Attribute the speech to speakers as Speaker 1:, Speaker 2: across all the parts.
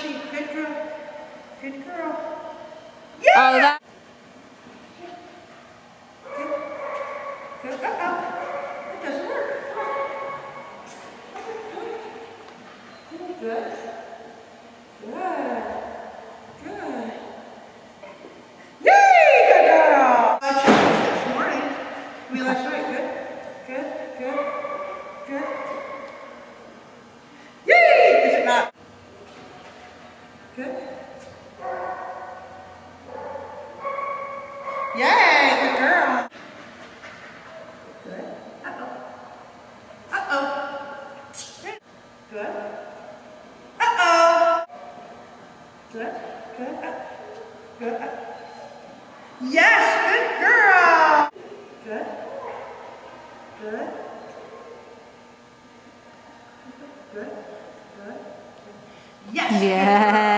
Speaker 1: she, good girl, good girl. Yeah!
Speaker 2: Oh, that.
Speaker 1: Good. Yay, girl! This morning. Last night, good, good, good, good. Yay! Is it not? Good. Yay, good girl. Good. Uh-oh. Uh-oh. Good. Good. Uh-oh. Good. Good. Uh, good. Uh. Yes, good girl. Good. Good. Good. Good. Yes. good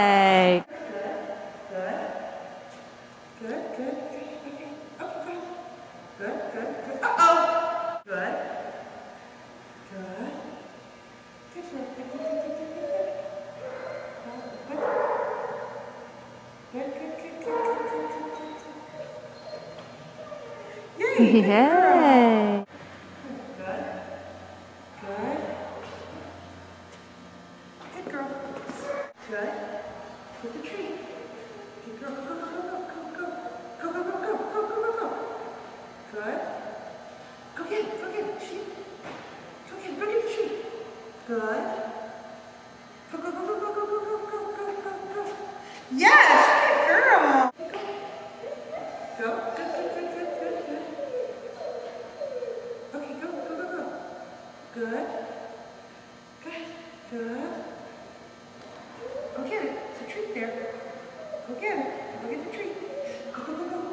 Speaker 2: Yay,
Speaker 1: good Good. Good. Good girl. Good. With the tree. Good girl. Go, go, go, go, go, go, go, go, go, go, go, go, go. Good. Go get. Go get it. See? Go get. Go get the tree. Good. Go, go, go, go, go, go, go, go, go, go, go, go. Yes. Good girl. Go. Go. Good, good, good, good, good, good. Okay, go, go, go, go. Good. Good. Good. Go get it. It's a treat there. Go get it. Go get the treat. Go, go, go, go.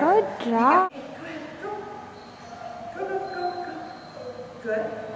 Speaker 1: Good job. Go, go, go, go. Good.